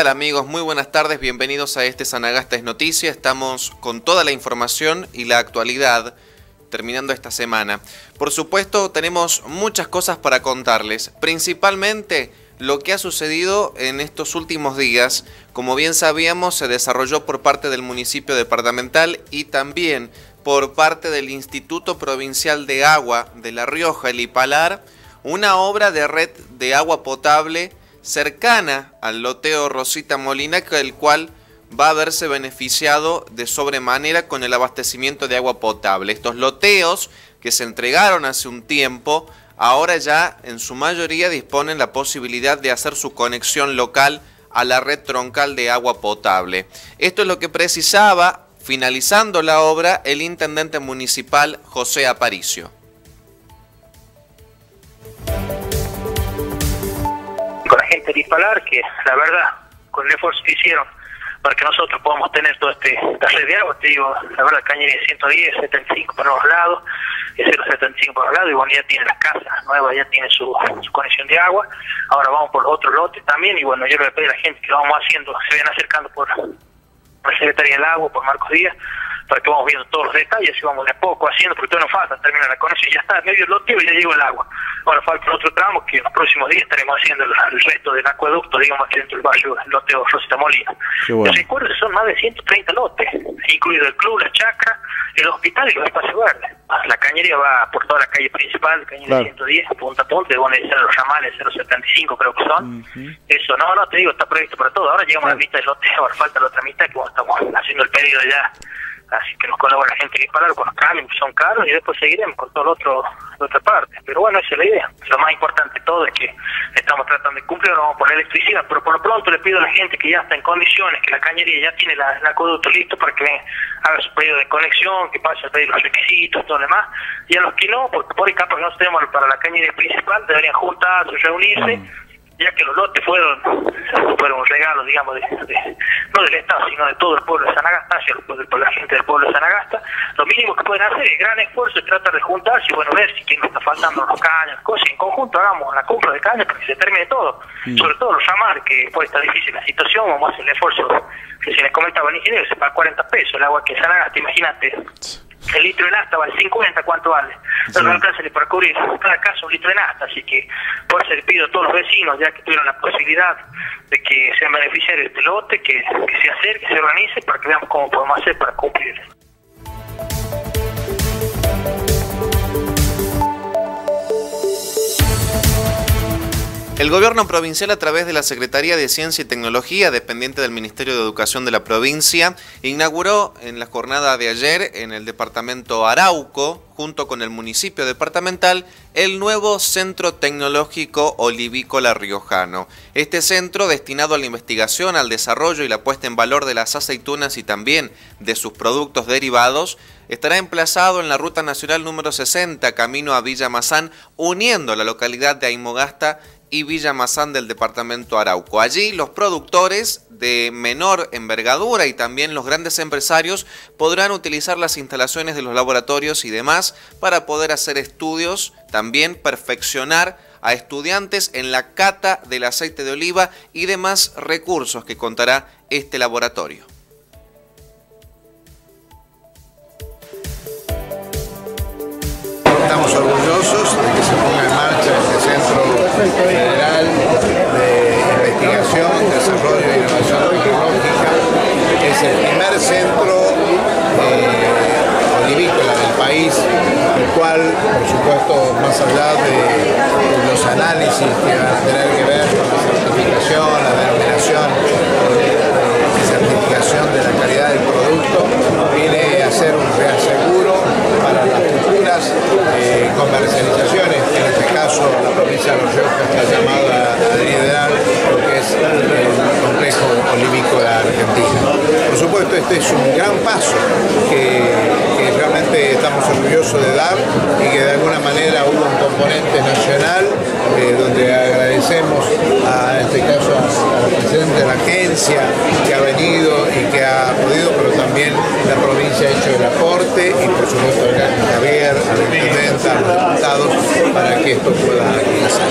¿Qué tal amigos? Muy buenas tardes, bienvenidos a este Sanagasta es Noticia. Estamos con toda la información y la actualidad terminando esta semana. Por supuesto, tenemos muchas cosas para contarles, principalmente lo que ha sucedido en estos últimos días. Como bien sabíamos, se desarrolló por parte del municipio departamental y también por parte del Instituto Provincial de Agua de La Rioja, el IPALAR, una obra de red de agua potable cercana al loteo Rosita Molina, el cual va a verse beneficiado de sobremanera con el abastecimiento de agua potable. Estos loteos que se entregaron hace un tiempo, ahora ya en su mayoría disponen la posibilidad de hacer su conexión local a la red troncal de agua potable. Esto es lo que precisaba, finalizando la obra, el intendente municipal José Aparicio. De Dispalar, que la verdad, con el esfuerzo que hicieron para que nosotros podamos tener toda este, esta de agua. Te digo, la verdad, Cañería es 110, 75 para los lados, es 0,75 para los lados, y bueno, ya tiene las casas nuevas, ya tiene su, su conexión de agua. Ahora vamos por otro lote también, y bueno, yo le voy a la gente que lo vamos haciendo, se vayan acercando por la Secretaría del Agua, por Marcos Díaz, para que vamos viendo todos los detalles y vamos de a poco haciendo, porque todo nos falta, termina la conexión, ya está, medio lote y ya llegó el agua. Ahora falta otro tramo que en los próximos días estaremos haciendo el, resto del acueducto, digamos, aquí dentro del barrio, el loteo Rosita Molina. Bueno. recuerdo que son más de 130 lotes, incluido el club, la chacra, el hospital y los espacios verdes. La cañería va por toda la calle principal, cañería claro. 110, Punta Ponte, donde ser los ramales 075 creo que son. Eso, no, no, te digo, está previsto para todo. Ahora llegamos a la mitad del lote, ahora falta la otra mitad que estamos haciendo el pedido ya así que nos colabora la gente que parar con los cambios son caros y después seguiremos con todo lo otro la otra parte. Pero bueno esa es la idea. Lo más importante de todo es que estamos tratando de cumplir no vamos a poner electricidad pero por lo pronto le pido a la gente que ya está en condiciones que la cañería ya tiene la, el acueducto listo para que haga su pedido de conexión que pase a pedir los requisitos todo lo demás. Y a los que no porque por ahí capaz no tenemos para la cañería principal deberían juntarse reunirse mm ya que los lotes fueron fueron regalos, digamos, de, no del Estado, sino de todo el pueblo de Sanagasta, hacia por la gente del pueblo de Sanagasta, lo mínimo que pueden hacer es gran esfuerzo es tratar de juntarse y bueno, ver si quién nos está faltando los caños, cosas, en conjunto hagamos la compra de cañas para que se termine todo, sobre todo los llamar, que puede estar difícil la situación, vamos a hacer el esfuerzo que se les comentaba al ingeniero, se paga 40 pesos el agua que Sanagasta, imagínate el litro de nafta vale 50, ¿cuánto vale? No, no alcanza ni para cubrir cada caso un litro de nafta, así que por eso le pido a todos los vecinos, ya que tuvieron la posibilidad de que sean beneficiarios de este lote, que, que se acerque, se organice, para que veamos cómo podemos hacer para cumplir. El gobierno provincial a través de la Secretaría de Ciencia y Tecnología, dependiente del Ministerio de Educación de la provincia, inauguró en la jornada de ayer en el departamento Arauco, junto con el municipio departamental, el nuevo Centro Tecnológico Olivícola Riojano. Este centro, destinado a la investigación, al desarrollo y la puesta en valor de las aceitunas y también de sus productos derivados, estará emplazado en la Ruta Nacional número 60, camino a Villa Mazán, uniendo la localidad de Aymogasta y Villa Mazán del departamento Arauco. Allí los productores de menor envergadura y también los grandes empresarios podrán utilizar las instalaciones de los laboratorios y demás para poder hacer estudios, también perfeccionar a estudiantes en la cata del aceite de oliva y demás recursos que contará este laboratorio. Cual, por supuesto, más allá de, los análisis que van a tener que ver con la certificación, la denominación de, de certificación de la calidad del producto, viene a ser un reaseguro para las futuras eh, comercializaciones, caso la provincia de Los Rioja está llamada a liderar lo que es el complejo olivícola argentina. Por supuesto, este es un gran paso que, que realmente estamos orgullosos de dar y que de alguna manera hubo un componente nacional eh, donde agradecemos a en este caso al presidente de la agencia que ha venido y que ha podido, pero también la provincia ha hecho el aporte y por supuesto a Javier, a la intendenta, a los diputados para que esto pueda iniciar.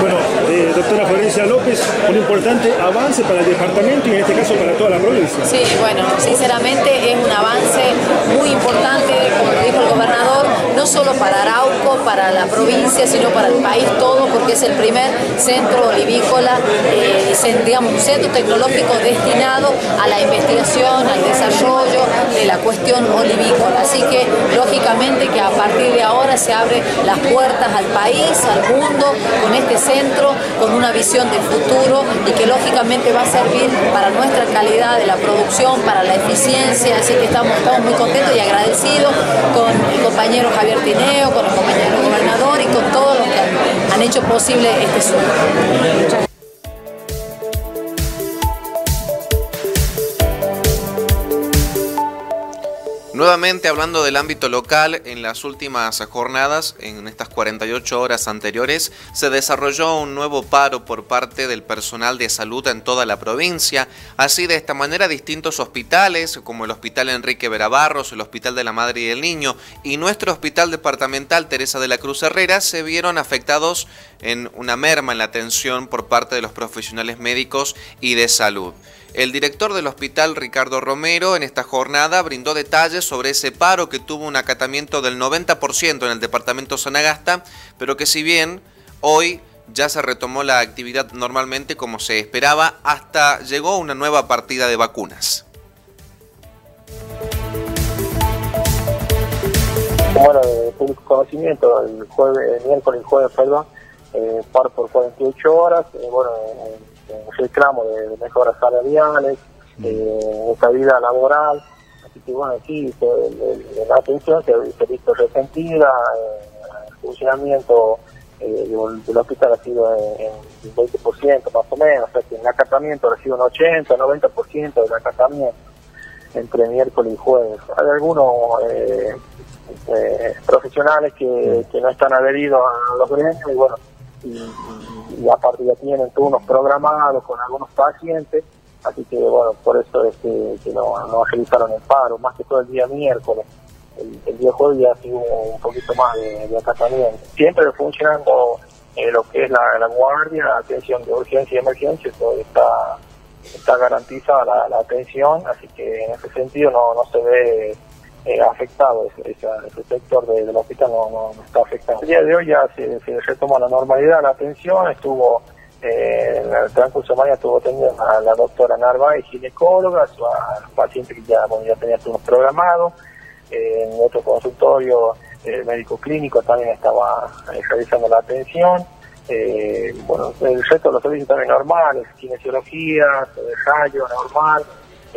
Bueno, eh, doctora Florencia López, un importante avance para el departamento y en este caso para toda la provincia. Sí, bueno, sinceramente es un avance muy importante, como dijo el gobernador, no solo para Arauco, para la provincia, sino para el país todo, porque es el primer centro olivícola, eh, digamos, un centro tecnológico destinado a la investigación, al desarrollo de la cuestión olivícola. Así que, lógicamente, que a partir de ahora se abren las puertas al país, al mundo, con este centro, con una visión del futuro y que, lógicamente, va a servir para nuestra calidad de la producción, para la eficiencia. Así que estamos, estamos muy contentos y agradecidos con el compañero Javier con el compañero gobernador y con todos los que han, hecho posible este sueño. Nuevamente hablando del ámbito local, en las últimas jornadas, en estas 48 horas anteriores, se desarrolló un nuevo paro por parte del personal de salud en toda la provincia. Así, de esta manera, distintos hospitales, como el Hospital Enrique Verabarros, el Hospital de la Madre y el Niño y nuestro Hospital Departamental Teresa de la Cruz Herrera, se vieron afectados en una merma en la atención por parte de los profesionales médicos y de salud. El director del hospital, Ricardo Romero, en esta jornada brindó detalles sobre ese paro que tuvo un acatamiento del 90% en el departamento Sanagasta, pero que si bien hoy ya se retomó la actividad normalmente como se esperaba, hasta llegó una nueva partida de vacunas. Bueno, de público conocimiento, el jueves, el miércoles y jueves, perdón, eh, paro por 48 horas, eh, bueno, reclamo de, mejoras salariales, de esta vida laboral. Así que bueno, aquí la atención se, ha visto resentida, el funcionamiento eh, del, hospital ha sido en, un 20% más o menos, o sea que el acatamiento ha sido un 80, 90% del acatamiento entre miércoles y jueves. Hay algunos eh, eh, profesionales que, que no están adheridos a los gremios y bueno, y, aparte ya tienen turnos programados con algunos pacientes, así que bueno, por eso es que, no, no, agilizaron el paro, más que todo el día miércoles. El, día jueves ya ha un poquito más de, de acatamiento. Siempre funcionando eh, lo que es la, guardia, atención de urgencia y emergencia, todo está, está garantizada la, la atención, así que en ese sentido no, no se ve eh, afectado, ese, sector del hospital no, está afectado. El día de hoy ya se, se retoma la normalidad, la atención, estuvo eh, en el transcurso de mañana estuvo teniendo a la doctora Narváez, ginecóloga, su paciente que ya, ya tenía turnos programados, eh, en otro consultorio el médico clínico también estaba eh, realizando la atención. bueno, el resto de los servicios también normales, kinesiología, rayo normal,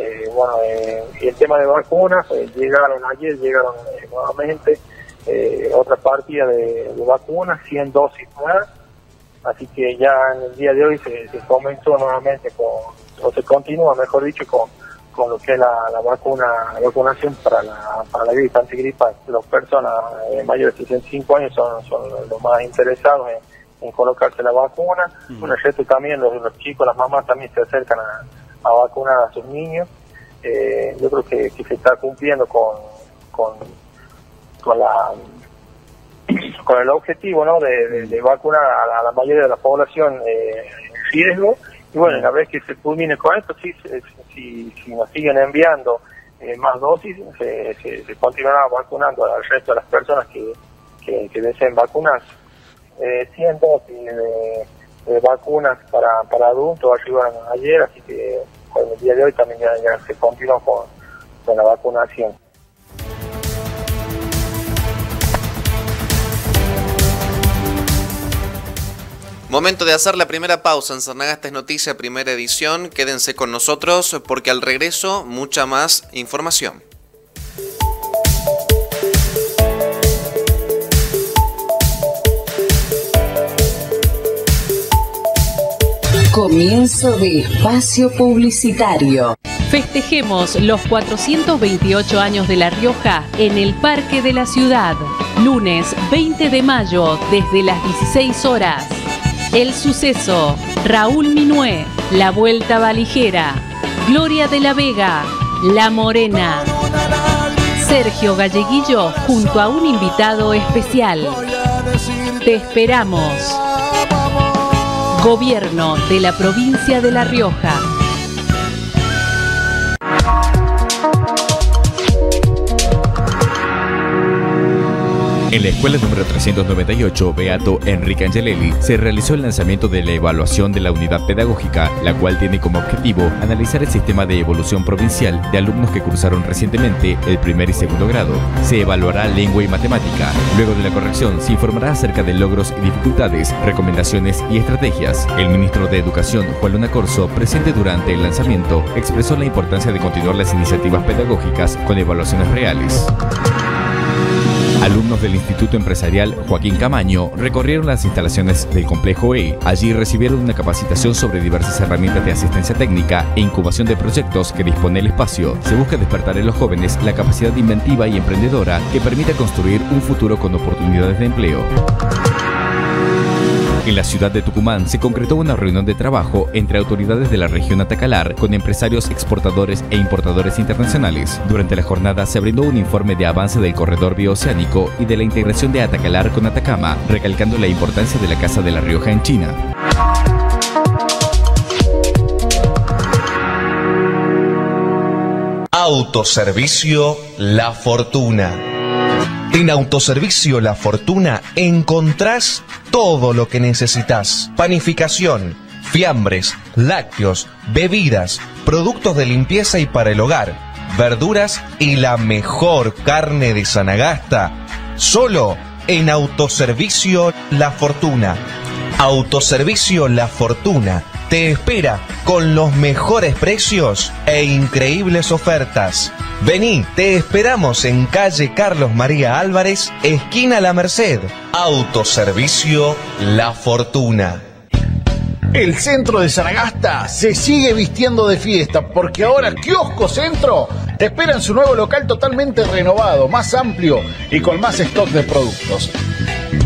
eh, bueno, eh, y el tema de vacunas, eh, llegaron ayer, llegaron nuevamente otra partida de, vacunas, 100 dosis más, así que ya en el día de hoy se, comenzó nuevamente con, o se continúa, mejor dicho, con, con lo que es la, vacuna, la vacunación para la, para la gripe antigripal. Las personas mayores de 65 años son, son los más interesados en, colocarse la vacuna. Bueno, el resto también, los, los chicos, las mamás también se acercan a a vacunar a sus niños. Eh, yo creo que, se está cumpliendo con, con, con, la con el objetivo ¿no? de, vacunar a la, mayoría de la población eh, en riesgo. Y bueno, una vez que se culmine con esto, si, si, si nos siguen enviando eh, más dosis, se, se, continuará vacunando al resto de las personas que, que, deseen vacunarse. Eh, 100 dosis de vacunas para, para adultos arribaron ayer, así que con el día de hoy también ya, se continuó con, con la vacunación. Momento de hacer la primera pausa en Sarnagasta es Noticia, primera edición. Quédense con nosotros porque al regreso mucha más información. Comienzo de espacio publicitario. Festejemos los 428 años de La Rioja en el Parque de la Ciudad. Lunes 20 de mayo desde las 16 horas. El suceso. Raúl Minué. La Vuelta Valijera. Gloria de la Vega. La Morena. Sergio Galleguillo junto a un invitado especial. Te esperamos. Gobierno de la provincia de La Rioja. En la escuela número 398, Beato Enrique Angelelli, se realizó el lanzamiento de la evaluación de la unidad pedagógica, la cual tiene como objetivo analizar el sistema de evolución provincial de alumnos que cursaron recientemente el primer y segundo grado. Se evaluará lengua y matemática. Luego de la corrección, se informará acerca de logros y dificultades, recomendaciones y estrategias. El ministro de Educación, Juan Luna Corso, presente durante el lanzamiento, expresó la importancia de continuar las iniciativas pedagógicas con evaluaciones reales. Alumnos del Instituto Empresarial Joaquín Camaño recorrieron las instalaciones del complejo E. Allí recibieron una capacitación sobre diversas herramientas de asistencia técnica e incubación de proyectos que dispone el espacio. Se busca despertar en los jóvenes la capacidad inventiva y emprendedora que permita construir un futuro con oportunidades de empleo. En la ciudad de Tucumán se concretó una reunión de trabajo entre autoridades de la región Atacalar con empresarios exportadores e importadores internacionales. Durante la jornada se brindó un informe de avance del corredor bioceánico y de la integración de Atacalar con Atacama, recalcando la importancia de la Casa de la Rioja en China. Autoservicio La Fortuna. En Autoservicio La Fortuna encontrás todo lo que necesitas. Panificación, fiambres, lácteos, bebidas, productos de limpieza y para el hogar, verduras y la mejor carne de Sanagasta. Solo en Autoservicio La Fortuna. Autoservicio La Fortuna te espera con los mejores precios e increíbles ofertas. Vení, te esperamos en calle Carlos María Álvarez, esquina La Merced. Autoservicio La Fortuna. El centro de Saragasta se sigue vistiendo de fiesta porque ahora Kiosco Centro espera en su nuevo local totalmente renovado, más amplio y con más stock de productos.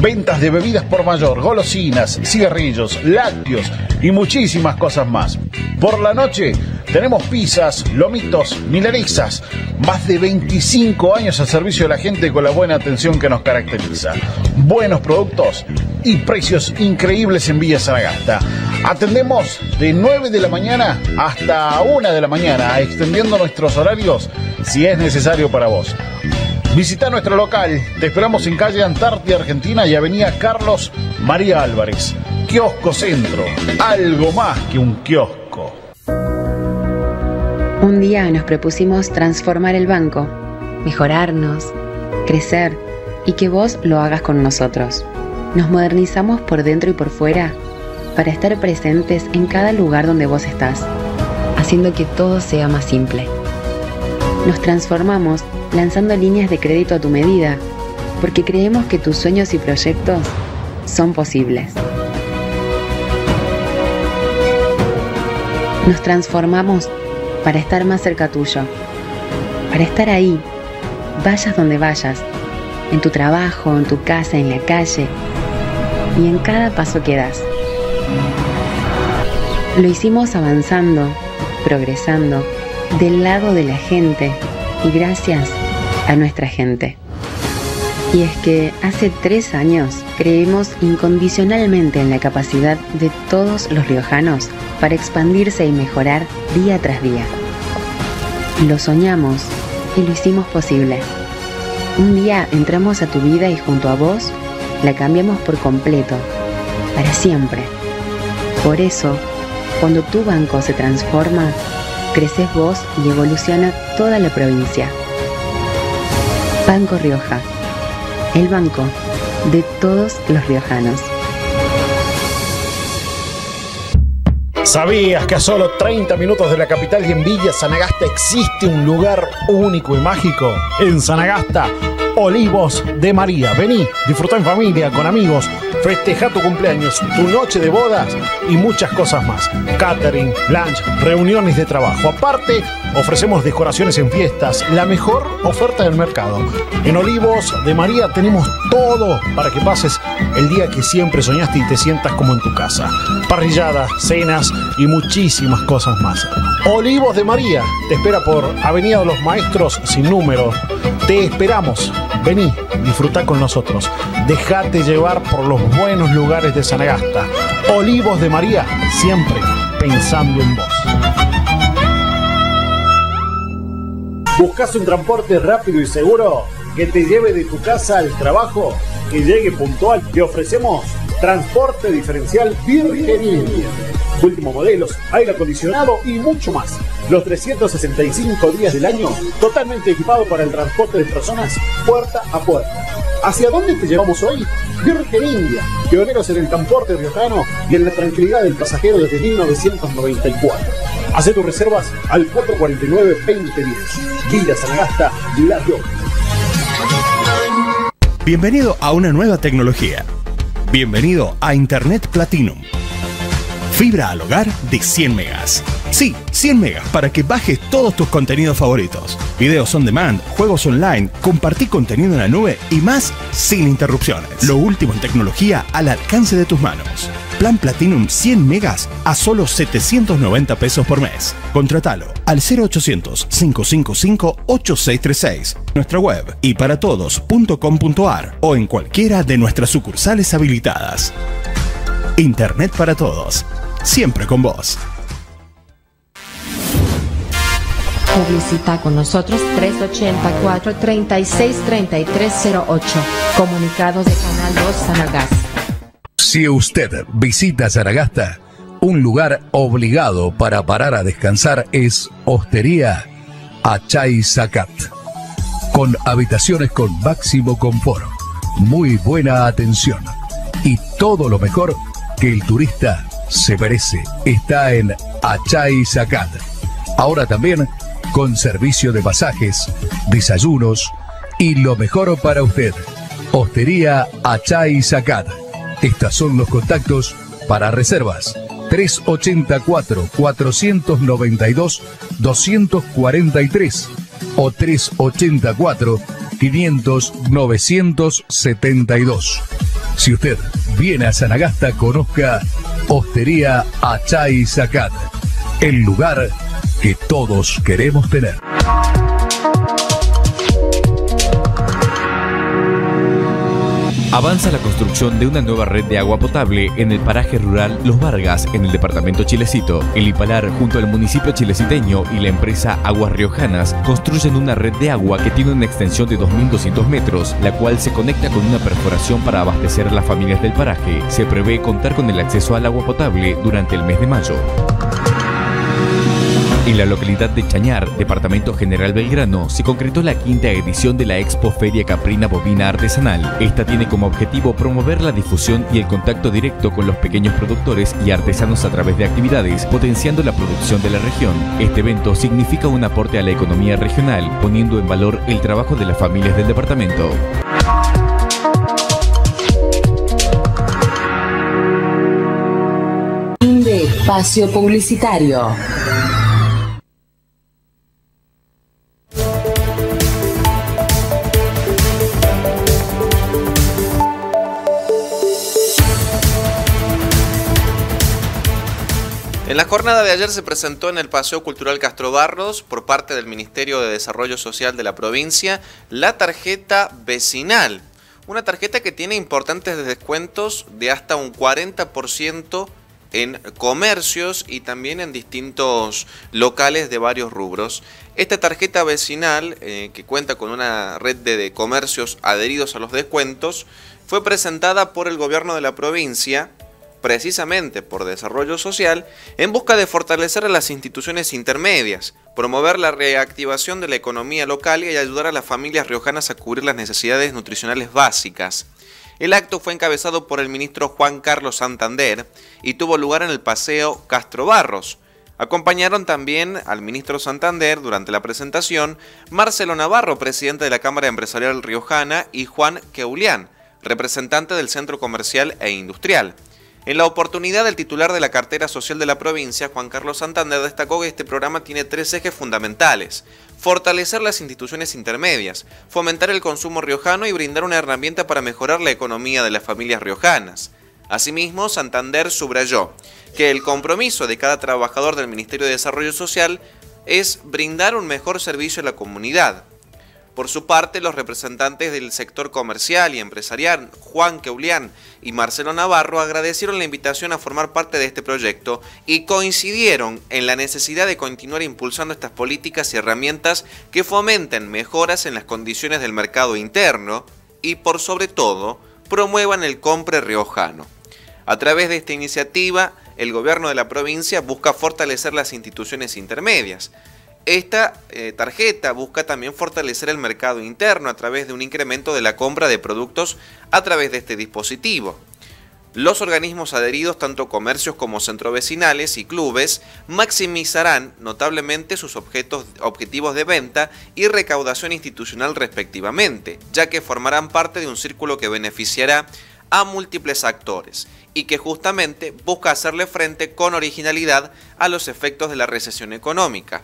Ventas de bebidas por mayor, golosinas, cigarrillos, lácteos y muchísimas cosas más. Por la noche tenemos pizzas, lomitos, milanesas, más de 25 años al servicio de la gente con la buena atención que nos caracteriza. Buenos productos y precios increíbles en Villa Zaragasta. Atendemos de 9 de la mañana hasta 1 de la mañana, extendiendo nuestros horarios si es necesario para vos. Visita nuestro local. Te esperamos en calle Antártida, Argentina y avenida Carlos María Álvarez. Kiosco Centro. Algo más que un kiosco. Un día nos propusimos transformar el banco, mejorarnos, crecer y que vos lo hagas con nosotros. Nos modernizamos por dentro y por fuera para estar presentes en cada lugar donde vos estás, haciendo que todo sea más simple. Nos transformamos lanzando líneas de crédito a tu medida, porque creemos que tus sueños y proyectos son posibles. Nos transformamos para estar más cerca tuyo, para estar ahí, vayas donde vayas, en tu trabajo, en tu casa, en la calle y en cada paso que das. Lo hicimos avanzando, progresando, del lado de la gente y gracias a nuestra gente. Y es que hace tres años creemos incondicionalmente en la capacidad de todos los riojanos para expandirse y mejorar día tras día. Lo soñamos y lo hicimos posible. Un día entramos a tu vida y junto a vos la cambiamos por completo, para siempre. Por eso, cuando tu banco se transforma, creces vos y evoluciona toda la provincia. Banco Rioja, el banco de todos los riojanos. ¿Sabías que a solo 30 minutos de la capital y en Villa Sanagasta existe un lugar único y mágico? En Sanagasta, Olivos de María. Vení, disfruta en familia, con amigos, festeja tu cumpleaños, tu noche de bodas y muchas cosas más. Catering, lunch, reuniones de trabajo. Aparte, ofrecemos decoraciones en fiestas, la mejor oferta del mercado. En Olivos de María tenemos todo para que pases el día que siempre soñaste y te sientas como en tu casa. Parrilladas, cenas y muchísimas cosas más. Olivos de María te espera por Avenida de los Maestros sin número. Te esperamos Vení, disfruta con nosotros. Dejate llevar por los buenos lugares de Sanagasta. Olivos de María, siempre pensando en vos. ¿Buscas un transporte rápido y seguro que te lleve de tu casa al trabajo, que llegue puntual? Te ofrecemos transporte diferencial Virgen Último modelos, aire acondicionado y mucho más. Los 365 días del año totalmente equipado para el transporte de personas puerta a puerta. ¿Hacia dónde te llevamos hoy? Virgen India, pioneros en el transporte riojano y en la tranquilidad del pasajero desde 1994. Hace tus reservas al 449-2010. Villa Sanagasta, La. Bienvenido a una nueva tecnología. Bienvenido a Internet Platinum. Fibra al hogar de 100 megas. Sí, 100 megas para que bajes todos tus contenidos favoritos. Videos on demand, juegos online, compartir contenido en la nube y más sin interrupciones. Lo último en tecnología al alcance de tus manos. Plan Platinum 100 megas a solo 790 pesos por mes. Contratalo al 0800 555 8636. Nuestra web y para todos.com.ar o en cualquiera de nuestras sucursales habilitadas. Internet para todos. Siempre con vos. Publicita con nosotros 384 363308 Comunicados de Canal 2 Sanagas. Si usted visita Zaragasta, un lugar obligado para parar a descansar es Hostería Achay Zacat. Con habitaciones con máximo confort, muy buena atención y todo lo mejor que el turista se merece. Está en Achay Zacat. Ahora también con servicio de pasajes, desayunos y lo mejor para usted. Hostería Achay Zacat. Estos son los contactos para reservas. 384-492-243 o 384-500-972. Si usted viene a Sanagasta, conozca Hostería Achay Zacat, el lugar que todos queremos tener. Avanza la construcción de una nueva red de agua potable en el paraje rural Los Vargas, en el departamento Chilecito. El Ipalar, junto al municipio chileciteño y la empresa Aguas Riojanas, construyen una red de agua que tiene una extensión de 2.200 metros, la cual se conecta con una perforación para abastecer a las familias del paraje. Se prevé contar con el acceso al agua potable durante el mes de mayo. En la localidad de Chañar, departamento General Belgrano, se concretó la quinta edición de la Expo Feria Caprina Bovina Artesanal. Esta tiene como objetivo promover la difusión y el contacto directo con los pequeños productores y artesanos a través de actividades, potenciando la producción de la región. Este evento significa un aporte a la economía regional, poniendo en valor el trabajo de las familias del departamento. Espacio publicitario. En la jornada de ayer se presentó en el Paseo Cultural Castro Barros, por parte del Ministerio de Desarrollo Social de la provincia, la tarjeta vecinal. Una tarjeta que tiene importantes descuentos de hasta un 40% en comercios y también en distintos locales de varios rubros. Esta tarjeta vecinal, eh, que cuenta con una red de, de comercios adheridos a los descuentos, fue presentada por el gobierno de la provincia precisamente por desarrollo social, en busca de fortalecer a las instituciones intermedias, promover la reactivación de la economía local y ayudar a las familias riojanas a cubrir las necesidades nutricionales básicas. El acto fue encabezado por el ministro Juan Carlos Santander y tuvo lugar en el Paseo Castro Barros. Acompañaron también al ministro Santander durante la presentación Marcelo Navarro, presidente de la Cámara Empresarial Riojana, y Juan Keulián, representante del Centro Comercial e Industrial. En la oportunidad, el titular de la cartera social de la provincia, Juan Carlos Santander, destacó que este programa tiene tres ejes fundamentales. Fortalecer las instituciones intermedias, fomentar el consumo riojano y brindar una herramienta para mejorar la economía de las familias riojanas. Asimismo, Santander subrayó que el compromiso de cada trabajador del Ministerio de Desarrollo Social es brindar un mejor servicio a la comunidad. Por su parte, los representantes del sector comercial y empresarial, Juan Keulián y Marcelo Navarro, agradecieron la invitación a formar parte de este proyecto y coincidieron en la necesidad de continuar impulsando estas políticas y herramientas que fomenten mejoras en las condiciones del mercado interno y, por sobre todo, promuevan el compre riojano. A través de esta iniciativa, el gobierno de la provincia busca fortalecer las instituciones intermedias, esta eh, tarjeta busca también fortalecer el mercado interno a través de un incremento de la compra de productos a través de este dispositivo. Los organismos adheridos, tanto comercios como centrovecinales y clubes, maximizarán notablemente sus objetos, objetivos de venta y recaudación institucional respectivamente, ya que formarán parte de un círculo que beneficiará a múltiples actores y que justamente busca hacerle frente con originalidad a los efectos de la recesión económica.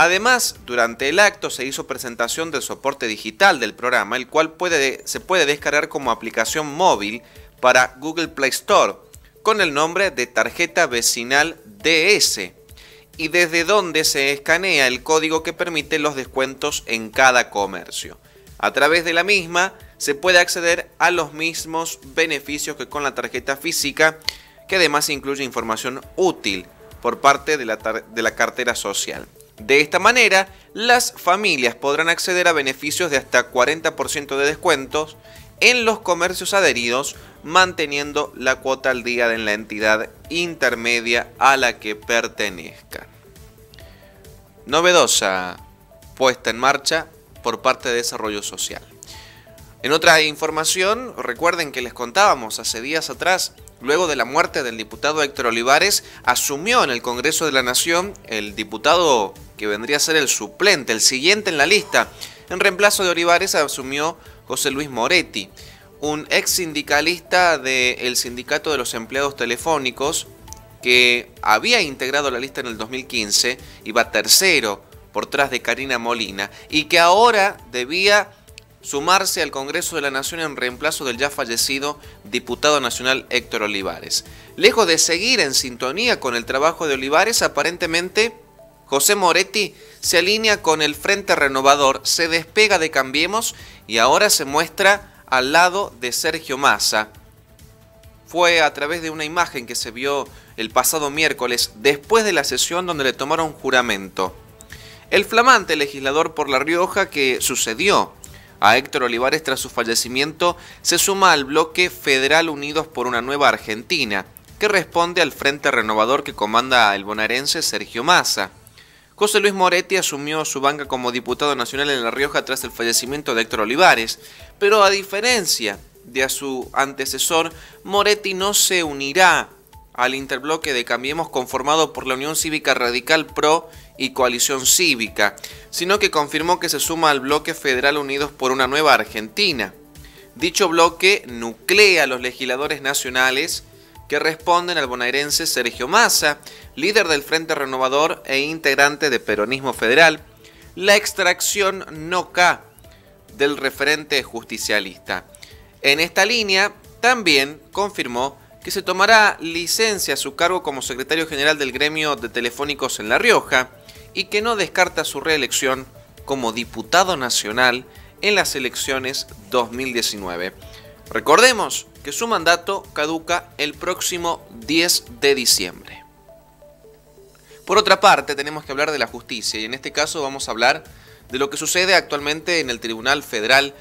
Además, durante el acto se hizo presentación del soporte digital del programa, el cual se puede descargar como aplicación móvil para Google Play Store con el nombre de tarjeta vecinal DS y desde donde se escanea el código que permite los descuentos en cada comercio. A través de la misma se puede acceder a los mismos beneficios que con la tarjeta física, que además incluye información útil por parte de la, cartera social. De esta manera, las familias podrán acceder a beneficios de hasta 40% de descuentos en los comercios adheridos, manteniendo la cuota al día en la entidad intermedia a la que pertenezcan. Novedosa puesta en marcha por parte de Desarrollo Social. En otra información, recuerden que les contábamos hace días atrás Luego de la muerte del diputado Héctor Olivares, asumió en el Congreso de la Nación el diputado que vendría a ser el suplente, el siguiente en la lista. En reemplazo de Olivares asumió José Luis Moretti, un ex sindicalista del Sindicato de los Empleados Telefónicos que había integrado la lista en el 2015, iba tercero por tras de Karina Molina y que ahora debía sumarse al Congreso de la Nación en reemplazo del ya fallecido diputado nacional Héctor Olivares. Lejos de seguir en sintonía con el trabajo de Olivares, aparentemente José Moretti se alinea con el Frente Renovador, se despega de Cambiemos y ahora se muestra al lado de Sergio Massa. Fue a través de una imagen que se vio el pasado miércoles después de la sesión donde le tomaron juramento. El flamante legislador por La Rioja que sucedió a Héctor Olivares tras su fallecimiento se suma al bloque Federal Unidos por una Nueva Argentina, que responde al Frente Renovador que comanda el bonaerense Sergio Massa. José Luis Moretti asumió su banca como diputado nacional en La Rioja tras el fallecimiento de Héctor Olivares, pero a diferencia de su antecesor, Moretti no se unirá al interbloque de Cambiemos conformado por la Unión Cívica Radical Pro y Coalición Cívica, sino que confirmó que se suma al bloque Federal Unidos por una nueva Argentina. Dicho bloque nuclea a los legisladores nacionales que responden al bonaerense Sergio Massa, líder del Frente Renovador e integrante de Peronismo Federal, la extracción no K del referente justicialista. En esta línea también confirmó que se tomará licencia a su cargo como secretario general del gremio de telefónicos en La Rioja y que no descarta su reelección como diputado nacional en las elecciones 2019. Recordemos que su mandato caduca el próximo 10 de diciembre. Por otra parte, tenemos que hablar de la justicia y en este caso vamos a hablar de lo que sucede actualmente en el Tribunal Federal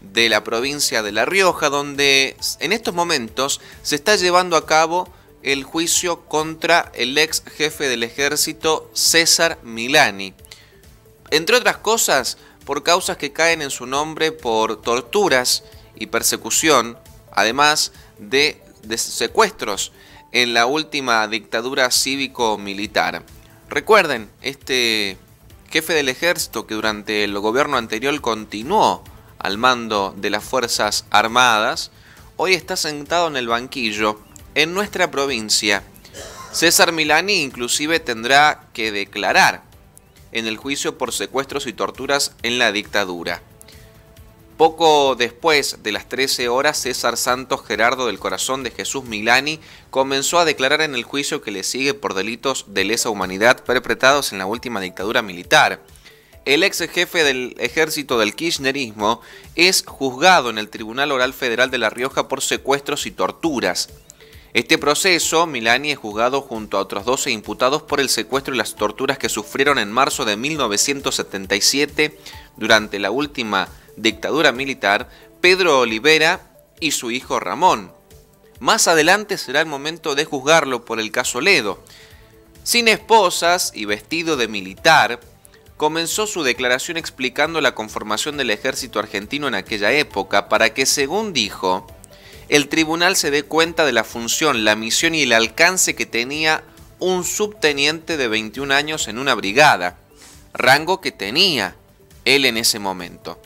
de la provincia de La Rioja, donde en estos momentos se está llevando a cabo el juicio contra el ex jefe del ejército César Milani. Entre otras cosas, por causas que caen en su nombre por torturas y persecución, además de, secuestros en la última dictadura cívico-militar. Recuerden, este jefe del ejército que durante el gobierno anterior continuó al mando de las Fuerzas Armadas, hoy está sentado en el banquillo en nuestra provincia. César Milani inclusive tendrá que declarar en el juicio por secuestros y torturas en la dictadura. Poco después de las 13 horas, César Santos Gerardo del Corazón de Jesús Milani comenzó a declarar en el juicio que le sigue por delitos de lesa humanidad perpetrados en la última dictadura militar. el ex jefe del ejército del kirchnerismo es juzgado en el Tribunal Oral Federal de La Rioja por secuestros y torturas. Este proceso, Milani es juzgado junto a otros 12 imputados por el secuestro y las torturas que sufrieron en marzo de 1977 durante la última dictadura militar, Pedro Olivera y su hijo Ramón. Más adelante será el momento de juzgarlo por el caso Ledo. Sin esposas y vestido de militar, comenzó su declaración explicando la conformación del ejército argentino en aquella época para que, según dijo, el tribunal se dé cuenta de la función, la misión y el alcance que tenía un subteniente de 21 años en una brigada, rango que tenía él en ese momento.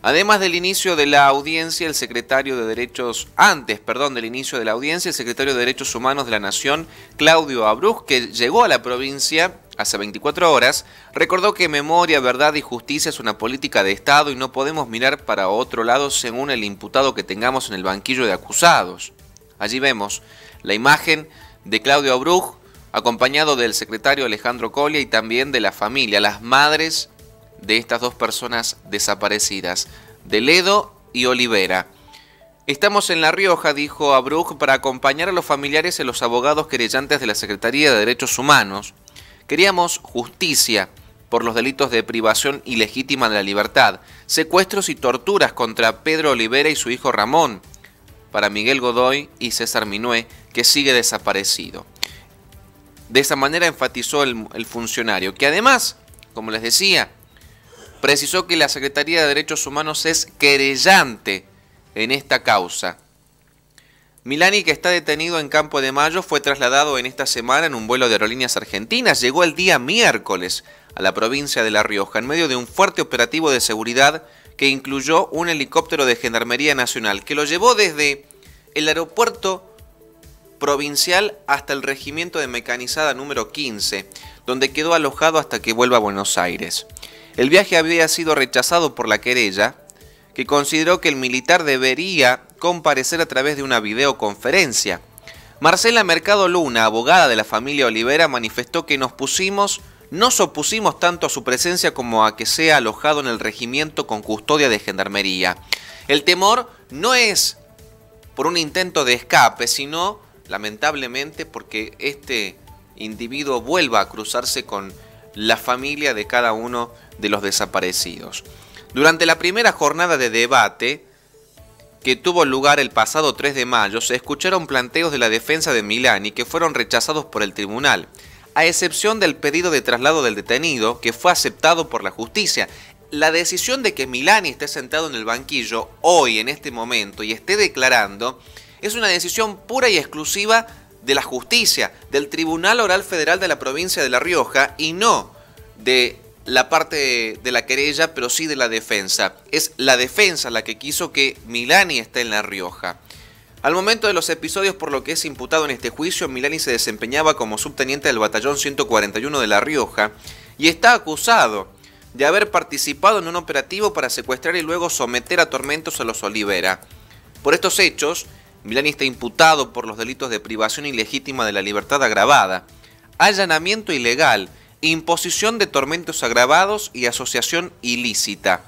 Además del inicio de la audiencia, el secretario de Derechos, antes, perdón, del inicio de la audiencia, el secretario de Derechos Humanos de la Nación, Claudio Abruz, que llegó a la provincia hace 24 horas, recordó que memoria, verdad y justicia es una política de Estado y no podemos mirar para otro lado según el imputado que tengamos en el banquillo de acusados. Allí vemos la imagen de Claudio Abruz, acompañado del secretario Alejandro Colia y también de la familia, las madres de estas dos personas desaparecidas, de Ledo y Olivera. Estamos en La Rioja, dijo Abruz, para acompañar a los familiares y los abogados querellantes de la Secretaría de Derechos Humanos. Queríamos justicia por los delitos de privación ilegítima de la libertad, secuestros y torturas contra Pedro Olivera y su hijo Ramón, para Miguel Godoy y César Minué, que sigue desaparecido. De esa manera enfatizó el funcionario, que además, como les decía, precisó que la Secretaría de Derechos Humanos es querellante en esta causa. Milani, que está detenido en Campo de Mayo, fue trasladado en esta semana en un vuelo de aerolíneas argentinas. Llegó el día miércoles a la provincia de La Rioja en medio de un fuerte operativo de seguridad que incluyó un helicóptero de Gendarmería Nacional que lo llevó desde el aeropuerto provincial hasta el regimiento de mecanizada número 15, donde quedó alojado hasta que vuelva a Buenos Aires. El viaje había sido rechazado por la querella, que consideró que el militar debería comparecer a través de una videoconferencia. Marcela Mercado Luna, abogada de la familia Olivera, manifestó que nos pusimos, nos opusimos tanto a su presencia como a que sea alojado en el regimiento con custodia de gendarmería. El temor no es por un intento de escape, sino lamentablemente porque este individuo vuelva a cruzarse con la familia de cada uno de los desaparecidos. Durante la primera jornada de debate, que tuvo lugar el pasado 3 de mayo, se escucharon planteos de la defensa de Milani que fueron rechazados por el tribunal, a excepción del pedido de traslado del detenido, que fue aceptado por la justicia. La decisión de que Milani esté sentado en el banquillo hoy, en este momento, y esté declarando, es una decisión pura y exclusiva de la justicia, del Tribunal Oral Federal de la provincia de La Rioja, y no de la parte de la querella, pero sí de la defensa. Es la defensa la que quiso que Milani esté en La Rioja. Al momento de los episodios por lo que es imputado en este juicio, Milani se desempeñaba como subteniente del batallón 141 de La Rioja y está acusado de haber participado en un operativo para secuestrar y luego someter a tormentos a los Olivera. Por estos hechos, Milani está imputado por los delitos de privación ilegítima de la libertad agravada, allanamiento ilegal, imposición de tormentos agravados y asociación ilícita.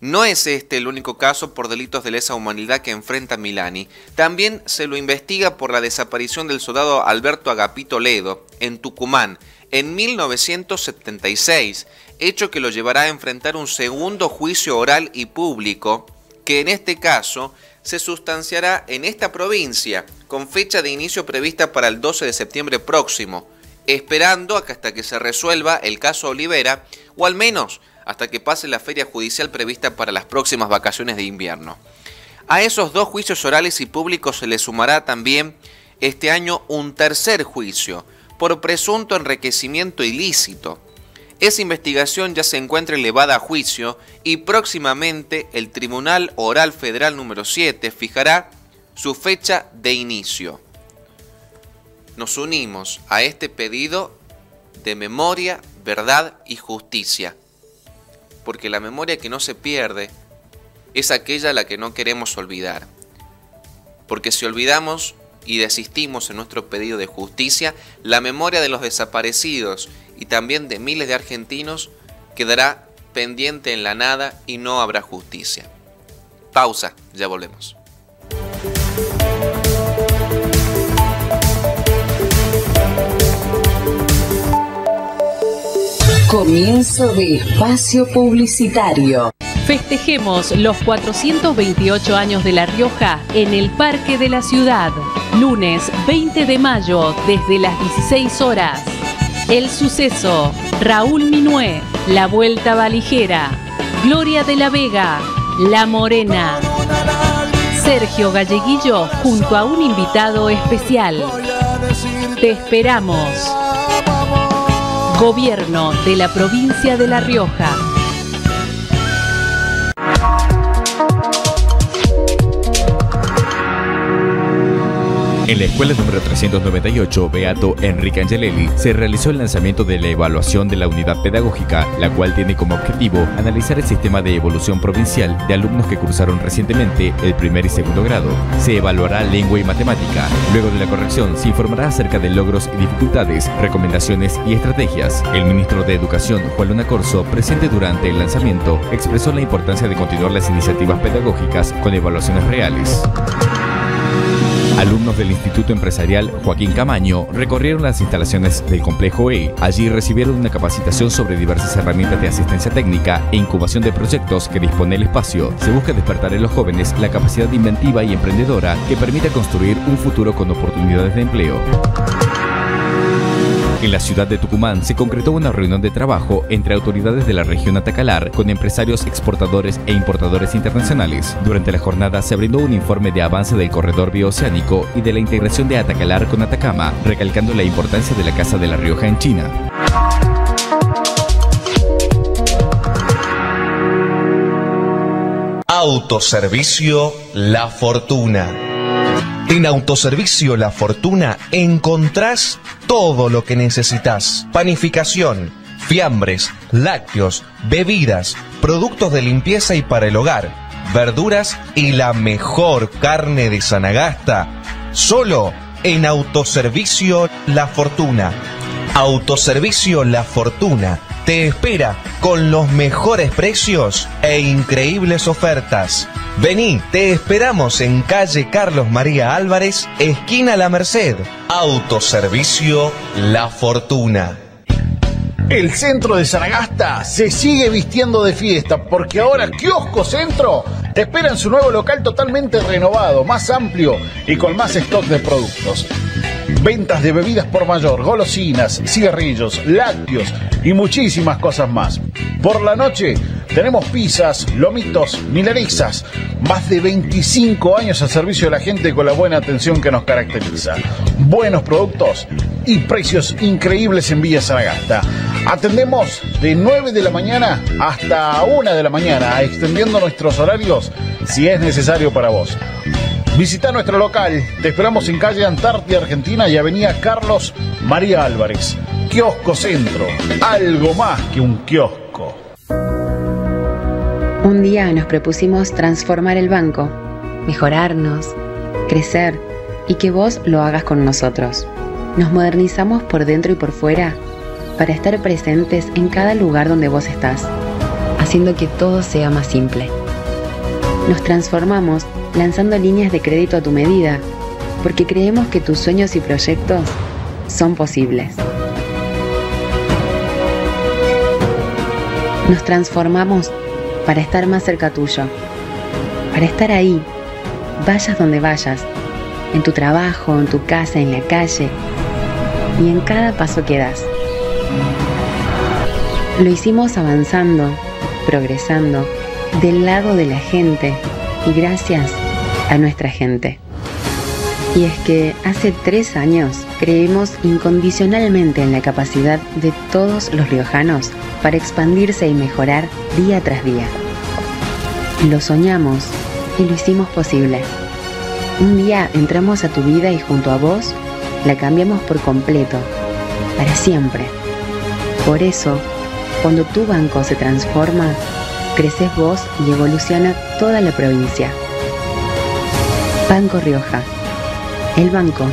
No es este el único caso por delitos de lesa humanidad que enfrenta Milani. También se lo investiga por la desaparición del soldado Alberto Agapito Ledo en Tucumán en 1976, hecho que lo llevará a enfrentar un segundo juicio oral y público, que en este caso se sustanciará en esta provincia, con fecha de inicio prevista para el 12 de septiembre próximo esperando hasta que se resuelva el caso Olivera, o al menos hasta que pase la feria judicial prevista para las próximas vacaciones de invierno. A esos dos juicios orales y públicos se le sumará también este año un tercer juicio por presunto enriquecimiento ilícito. Esa investigación ya se encuentra elevada a juicio y próximamente el Tribunal Oral Federal número 7 fijará su fecha de inicio nos unimos a este pedido de memoria, verdad y justicia. Porque la memoria que no se pierde es aquella la que no queremos olvidar. Porque si olvidamos y desistimos en nuestro pedido de justicia, la memoria de los desaparecidos y también de miles de argentinos quedará pendiente en la nada y no habrá justicia. Pausa, ya volvemos. Comienzo de espacio publicitario. Festejemos los 428 años de La Rioja en el Parque de la Ciudad. Lunes 20 de mayo desde las 16 horas. El suceso. Raúl Minué. La Vuelta Valijera. Gloria de la Vega. La Morena. Sergio Galleguillo junto a un invitado especial. Te esperamos. Gobierno de la provincia de La Rioja. En la escuela número 398, Beato Enrique Angelelli, se realizó el lanzamiento de la evaluación de la unidad pedagógica, la cual tiene como objetivo analizar el sistema de evolución provincial de alumnos que cursaron recientemente el primer y segundo grado. Se evaluará lengua y matemática. Luego de la corrección, se informará acerca de logros y dificultades, recomendaciones y estrategias. El ministro de Educación, Juan Luna Corso, presente durante el lanzamiento, expresó la importancia de continuar las iniciativas pedagógicas con evaluaciones reales. Alumnos del Instituto Empresarial Joaquín Camaño recorrieron las instalaciones del complejo E. Allí recibieron una capacitación sobre diversas herramientas de asistencia técnica e incubación de proyectos que dispone el espacio. Se busca despertar en los jóvenes la capacidad inventiva y emprendedora que permita construir un futuro con oportunidades de empleo. En la ciudad de Tucumán se concretó una reunión de trabajo entre autoridades de la región Atacalar con empresarios exportadores e importadores internacionales. Durante la jornada se brindó un informe de avance del corredor bioceánico y de la integración de Atacalar con Atacama, recalcando la importancia de la Casa de la Rioja en China. Autoservicio La Fortuna. En Autoservicio La Fortuna encontrás todo lo que necesitas. Panificación, fiambres, lácteos, bebidas, productos de limpieza y para el hogar, verduras y la mejor carne de Sanagasta. Solo en Autoservicio La Fortuna. Autoservicio La Fortuna te espera con los mejores precios e increíbles ofertas. Vení, te esperamos en calle Carlos María Álvarez, esquina La Merced. Autoservicio La Fortuna. El centro de Saragasta se sigue vistiendo de fiesta porque ahora Kiosco Centro te espera en su nuevo local totalmente renovado, más amplio y con más stock de productos. Ventas de bebidas por mayor, golosinas, cigarrillos, lácteos y muchísimas cosas más. Por la noche tenemos pizzas, lomitos, milanesas, más de 25 años al servicio de la gente con la buena atención que nos caracteriza. Buenos productos y precios increíbles en Villa Saragasta. Atendemos de 9 de la mañana hasta 1 de la mañana, extendiendo nuestros horarios si es necesario para vos. Visita nuestro local. Te esperamos en calle Antártida, Argentina y avenida Carlos María Álvarez. Kiosco Centro. Algo más que un kiosco. Un día nos propusimos transformar el banco, mejorarnos, crecer y que vos lo hagas con nosotros. Nos modernizamos por dentro y por fuera para estar presentes en cada lugar donde vos estás, haciendo que todo sea más simple. Nos transformamos lanzando líneas de crédito a tu medida, porque creemos que tus sueños y proyectos son posibles. Nos transformamos para estar más cerca tuyo, para estar ahí, vayas donde vayas, en tu trabajo, en tu casa, en la calle y en cada paso que das. Lo hicimos avanzando, progresando, del lado de la gente y gracias a nuestra gente. Y es que hace tres años creemos incondicionalmente en la capacidad de todos los riojanos para expandirse y mejorar día tras día. Lo soñamos y lo hicimos posible. Un día entramos a tu vida y junto a vos la cambiamos por completo, para siempre. Por eso, cuando tu banco se transforma, creces vos y evoluciona toda la provincia. Banco Rioja, el banco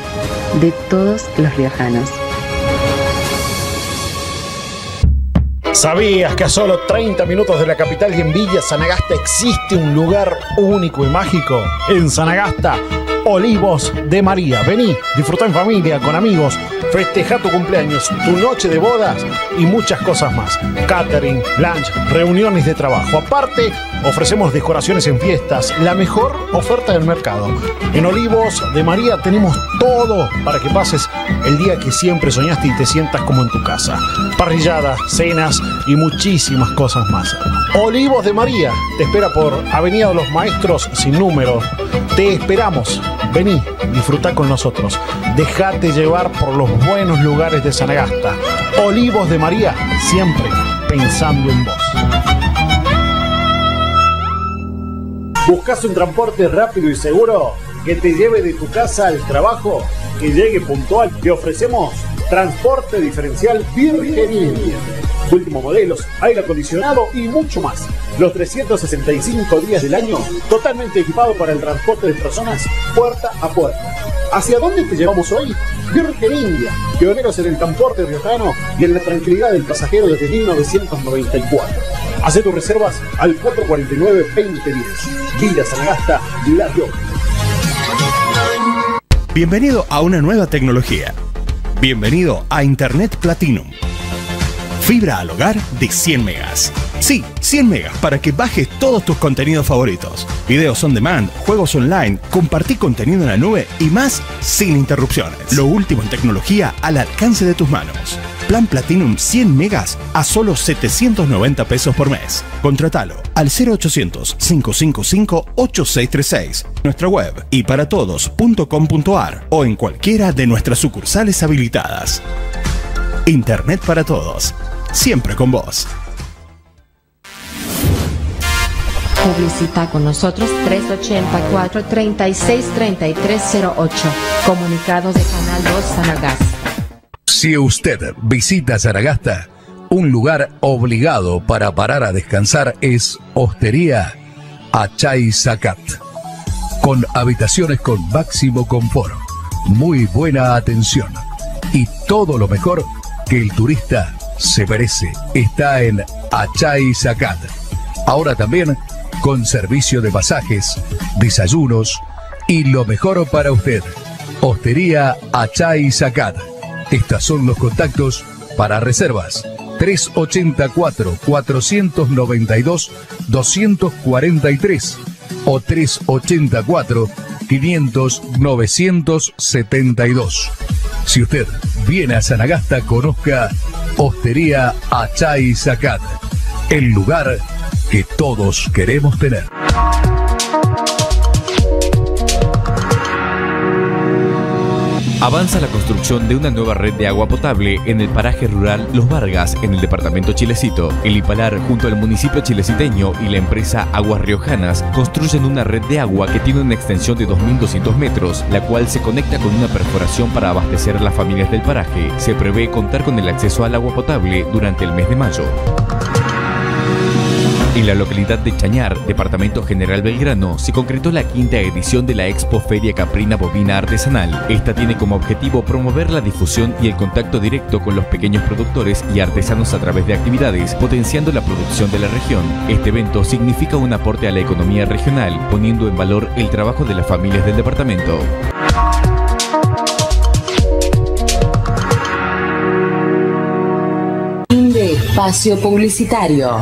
de todos los riojanos. ¿Sabías que a solo 30 minutos de la capital y en Villa Sanagasta existe un lugar único y mágico? En Sanagasta, Olivos de María. Vení, disfruta en familia, con amigos, festeja tu cumpleaños, tu noche de bodas y muchas cosas más. Catering, lunch, reuniones de trabajo. Aparte, ofrecemos decoraciones en fiestas, la mejor oferta del mercado. En Olivos de María tenemos todo para que pases el día que siempre soñaste y te sientas como en tu casa. Parrilladas, cenas y muchísimas cosas más. Olivos de María te espera por Avenida de los Maestros sin número. Te esperamos. Vení, disfruta con nosotros. Dejate llevar por los buenos lugares de Sanagasta. Olivos de María, siempre pensando en vos. ¿Buscas un transporte rápido y seguro que te lleve de tu casa al trabajo, que llegue puntual? Te ofrecemos transporte diferencial Virgenil. Últimos modelos, aire acondicionado y mucho más. Los 365 días del año, totalmente equipado para el transporte de personas puerta a puerta. ¿Hacia dónde te llevamos hoy? Virgen India, pioneros en el transporte riojano y en la tranquilidad del pasajero desde 1994. Hace tus reservas al 449-2010. Villa Sanagasta, La. Bienvenido a una nueva tecnología. Bienvenido a Internet Platinum. Fibra al hogar de 100 megas. Sí, 100 megas para que bajes todos tus contenidos favoritos. Videos on demand, juegos online, compartir contenido en la nube y más sin interrupciones. Lo último en tecnología al alcance de tus manos. Plan Platinum 100 megas a solo 790 pesos por mes. Contratalo al 0800 555 8636, nuestra web y para todos.com.ar o en cualquiera de nuestras sucursales habilitadas. Internet para todos. Siempre con vos. Publicita con nosotros 384 363308 Comunicados de Canal 2 Sanagas. Si usted visita Zaragasta, un lugar obligado para parar a descansar es Hostería Achay Zacat. Con habitaciones con máximo confort, muy buena atención y todo lo mejor que el turista se merece. Está en Achay Zacat. Ahora también con servicio de pasajes, desayunos y lo mejor para usted. Hostería Achay Zacat. Estos son los contactos para reservas. 384-492-243 o 384-500-972. Si usted viene a Sanagasta, conozca Hostería Achay Zacat, el lugar que todos queremos tener. Avanza la construcción de una nueva red de agua potable en el paraje rural Los Vargas, en el departamento Chilecito. El Ipalar, junto al municipio chileciteño y la empresa Aguas Riojanas, construyen una red de agua que tiene una extensión de 2.200 metros, la cual se conecta con una perforación para abastecer a las familias del paraje. Se prevé contar con el acceso al agua potable durante el mes de mayo. En la localidad de Chañar, departamento General Belgrano, se concretó la quinta edición de la Expo Feria Caprina Bovina Artesanal. Esta tiene como objetivo promover la difusión y el contacto directo con los pequeños productores y artesanos a través de actividades, potenciando la producción de la región. Este evento significa un aporte a la economía regional, poniendo en valor el trabajo de las familias del departamento. Espacio publicitario.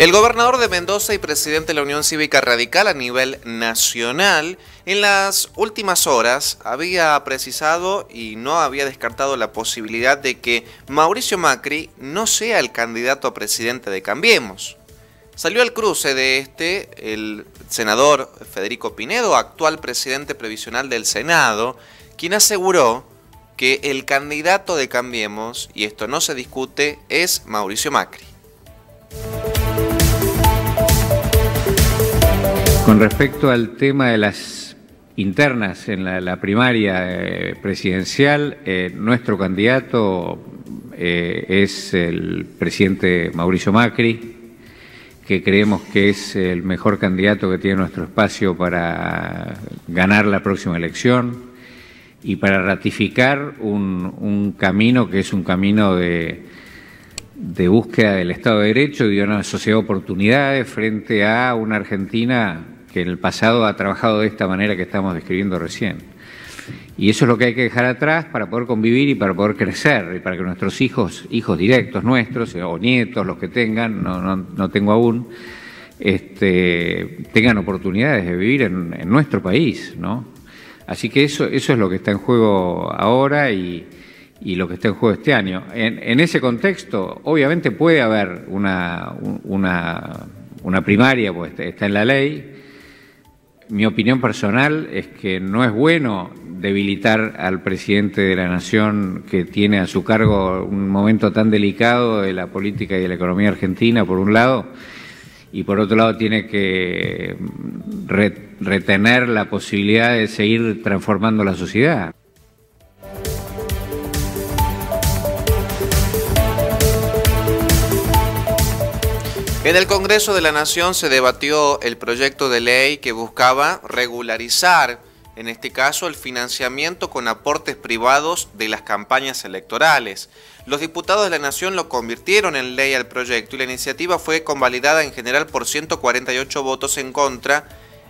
El gobernador de Mendoza y presidente de la Unión Cívica Radical a nivel nacional, en las últimas horas había precisado y no había descartado la posibilidad de que Mauricio Macri no sea el candidato a presidente de Cambiemos. Salió al cruce de este el senador Federico Pinedo, actual presidente previsional del Senado, quien aseguró que el candidato de Cambiemos, y esto no se discute, es Mauricio Macri. Con respecto al tema de las internas en la, primaria eh, presidencial, eh, nuestro candidato eh, es el presidente Mauricio Macri, que creemos que es el mejor candidato que tiene nuestro espacio para ganar la próxima elección y para ratificar un, camino que es un camino de búsqueda del Estado de Derecho y de una sociedad de oportunidades frente a una Argentina que en el pasado ha trabajado de esta manera que estamos describiendo recién. Y eso es lo que hay que dejar atrás para poder convivir y para poder crecer y para que nuestros hijos, hijos directos nuestros o nietos, los que tengan, no, no, no tengo aún, este, tengan oportunidades de vivir en, en nuestro país, ¿no? Así que eso, eso es lo que está en juego ahora y, lo que está en juego este año. En, ese contexto, obviamente puede haber una, una, primaria, pues está en la ley. Mi opinión personal es que no es bueno debilitar al presidente de la Nación que tiene a su cargo un momento tan delicado de la política y de la economía argentina, por un lado, y por otro lado tiene que retener la posibilidad de seguir transformando la sociedad. En el Congreso de la Nación se debatió el proyecto de ley que buscaba regularizar, en este caso, el financiamiento con aportes privados de las campañas electorales. Los diputados de la Nación lo convirtieron en ley al proyecto y la iniciativa fue convalidada en general por 148 votos en contra,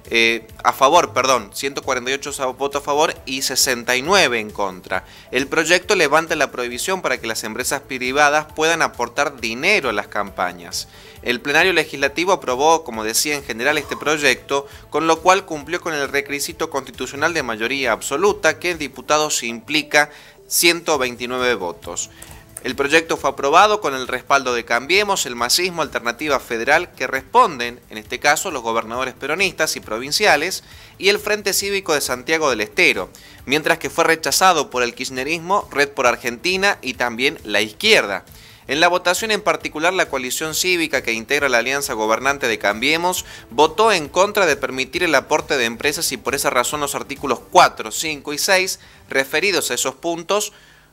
eh, a favor, perdón, 148 votos a favor y 69 en contra. El proyecto levanta la prohibición para que las empresas privadas puedan aportar dinero a las campañas. El plenario legislativo aprobó, como decía en general, este proyecto, con lo cual cumplió con el requisito constitucional de mayoría absoluta que en diputados implica 129 votos. El proyecto fue aprobado con el respaldo de Cambiemos, el Masismo, Alternativa Federal, que responden, en este caso, los gobernadores peronistas y provinciales, y el Frente Cívico de Santiago del Estero, mientras que fue rechazado por el kirchnerismo, Red por Argentina y también la izquierda. En la votación en particular, la coalición cívica que integra la alianza gobernante de Cambiemos votó en contra de permitir el aporte de empresas y por esa razón los artículos 4, 5 y 6 referidos a esos puntos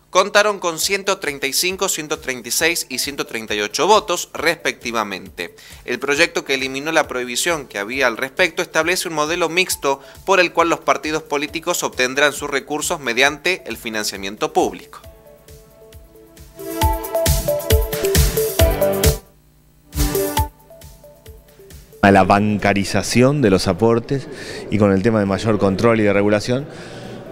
contaron con 135, 136 y 138 votos respectivamente. El proyecto que eliminó la prohibición que había al respecto establece un modelo mixto por el cual los partidos políticos obtendrán sus recursos mediante el financiamiento público. A la bancarización de los aportes y con el tema de mayor control y de regulación,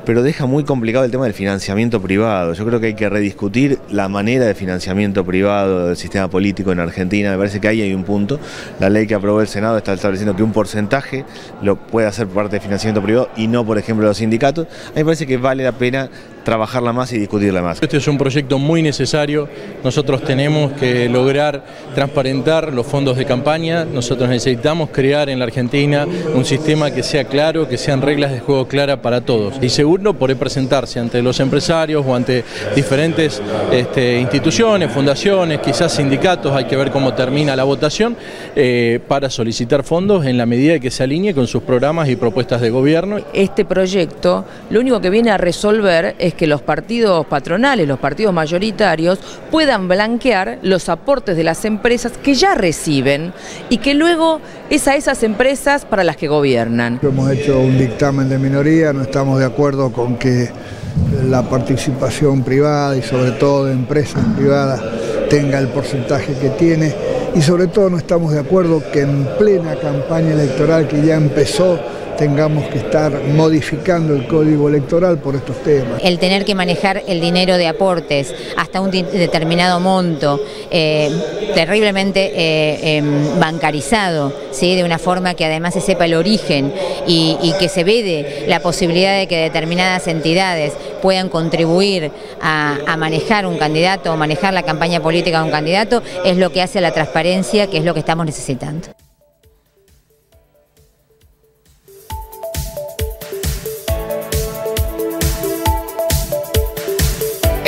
pero deja muy complicado el tema del financiamiento privado. Yo creo que hay que rediscutir la manera de financiamiento privado del sistema político en Argentina. Me parece que ahí hay un punto. La ley que aprobó el Senado está estableciendo que un porcentaje lo puede hacer parte de financiamiento privado y no, por ejemplo, los sindicatos. A mí me parece que vale la pena trabajarla más y discutirla más. Este es un proyecto muy necesario. Nosotros tenemos que lograr transparentar los fondos de campaña. Nosotros necesitamos crear en la Argentina un sistema que sea claro, que sean reglas de juego claras para todos. Y seguro poder presentarse ante los empresarios o ante diferentes este, instituciones, fundaciones, quizás sindicatos, hay que ver cómo termina la votación, eh, para solicitar fondos en la medida que se alinee con sus programas y propuestas de gobierno. Este proyecto lo único que viene a resolver es que los partidos patronales, los partidos mayoritarios, puedan blanquear los aportes de las empresas que ya reciben y que luego es a esas empresas para las que gobiernan. Hemos hecho un dictamen de minoría, no estamos de acuerdo con que la participación privada y sobre todo de empresas privadas tenga el porcentaje que tiene y sobre todo no estamos de acuerdo que en plena campaña electoral que ya empezó tengamos que estar modificando el código electoral por estos temas. El tener que manejar el dinero de aportes hasta un determinado monto, eh, terriblemente eh, em, bancarizado, ¿sí? de una forma que además se sepa el origen y, que se vede la posibilidad de que determinadas entidades puedan contribuir a, manejar un candidato o manejar la campaña política de un candidato, es lo que hace la transparencia, que es lo que estamos necesitando.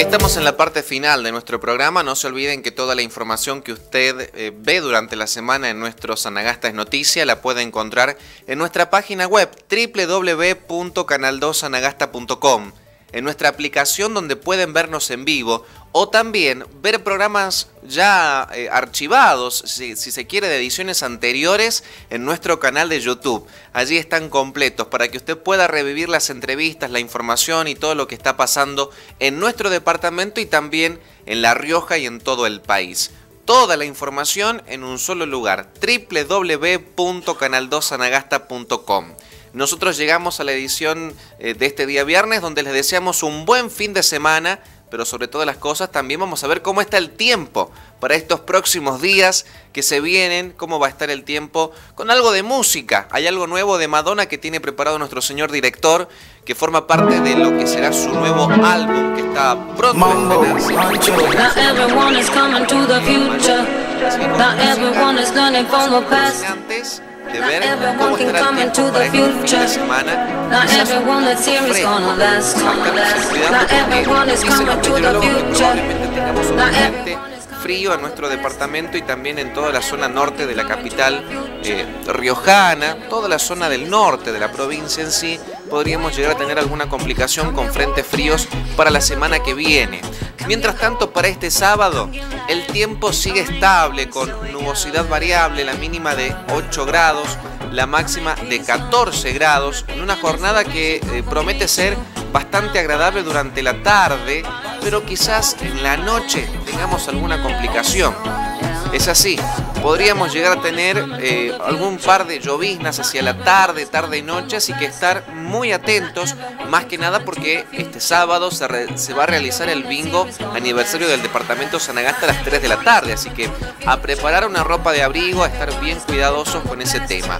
Estamos en la parte final de nuestro programa. No se olviden que toda la información que usted eh, ve durante la semana en nuestro Sanagasta es Noticia la puede encontrar en nuestra página web www.canal2sanagasta.com. en nuestra aplicación donde pueden vernos en vivo o también ver programas ya eh, archivados, si, se quiere, de ediciones anteriores en nuestro canal de YouTube. Allí están completos para que usted pueda revivir las entrevistas, la información y todo lo que está pasando en nuestro departamento y también en La Rioja y en todo el país. Toda la información en un solo lugar, www.canal2sanagasta.com. Nosotros llegamos a la edición eh, de este día viernes donde les deseamos un buen fin de semana, pero sobre todas las cosas también vamos a ver cómo está el tiempo para estos próximos días que se vienen, cómo va a estar el tiempo con algo de música. Hay algo nuevo de Madonna que tiene preparado nuestro señor director, que forma parte de lo que será su nuevo álbum que está pronto a estrenarse de ver cómo estará el tiempo para este fin de semana. Quizás fresco, cuidado porque dice los meteorólogos que probablemente tengamos un ambiente frío en nuestro departamento y también en toda la zona norte de la capital eh, riojana, toda la zona del norte de la provincia en sí, podríamos llegar a tener alguna complicación con frentes fríos para la semana que viene. Mientras tanto, para este sábado, el tiempo sigue estable con nubosidad variable, la mínima de 8 grados, la máxima de 14 grados, en una jornada que eh, promete ser bastante agradable durante la tarde, pero quizás en la noche tengamos alguna complicación. Es así, podríamos llegar a tener eh, algún par de lloviznas hacia la tarde, tarde y noche, así que estar muy atentos, más que nada porque este sábado se, va a realizar el bingo aniversario del departamento Sanagasta a las 3 de la tarde, así que a preparar una ropa de abrigo, a estar bien cuidadosos con ese tema.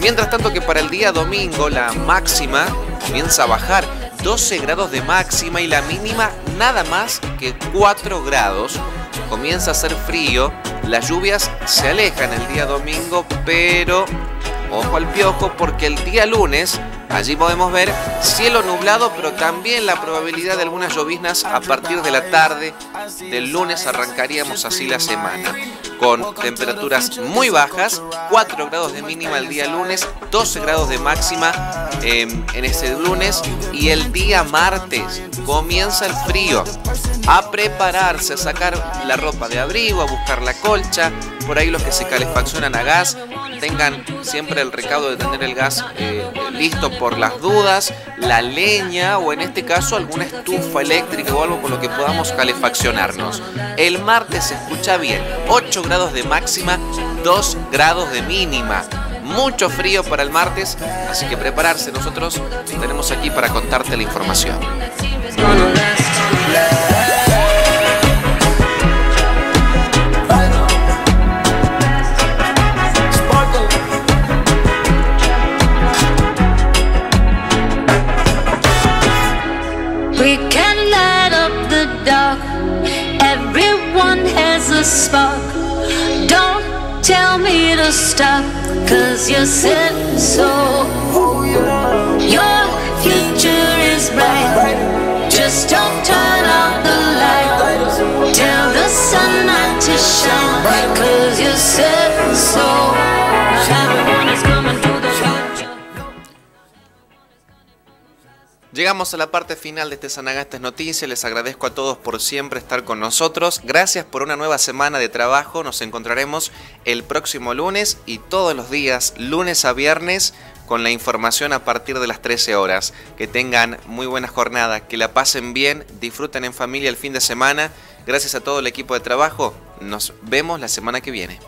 Mientras tanto que para el día domingo la máxima comienza a bajar 12 grados de máxima y la mínima nada más que 4 grados. Comienza a hacer frío, las lluvias se alejan el día domingo, pero ojo al piojo porque el día lunes allí podemos ver cielo nublado, pero también la probabilidad de algunas lloviznas a partir de la tarde del lunes arrancaríamos así la semana con temperaturas muy bajas, 4 grados de mínima el día lunes, 12 grados de máxima eh, en ese lunes y el día martes comienza el frío. A prepararse, a sacar la ropa de abrigo, a buscar la colcha, por ahí los que se calefaccionan a gas, tengan siempre el recaudo de tener el gas eh, listo por las dudas, la leña o en este caso alguna estufa eléctrica o algo con lo que podamos calefaccionarnos. El martes se escucha bien, 8 grados de máxima, 2 grados de mínima. Mucho frío para el martes, así que prepararse. Nosotros tenemos aquí para contarte la información. A spark. Don't tell me to stop, cause you said so. Your future is bright. Just don't turn out the light. Tell the sun not to shine, Llegamos a la parte final de este Sanagastas Noticias. Les agradezco a todos por siempre estar con nosotros. Gracias por una nueva semana de trabajo. Nos encontraremos el próximo lunes y todos los días, lunes a viernes, con la información a partir de las 13 horas. Que tengan muy buena jornada, que la pasen bien, disfruten en familia el fin de semana. Gracias a todo el equipo de trabajo. Nos vemos la semana que viene.